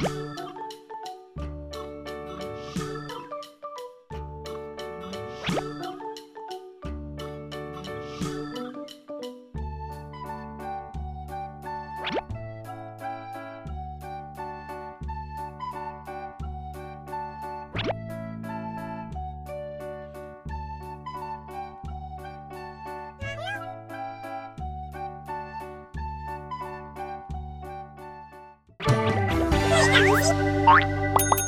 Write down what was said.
Música Thanks.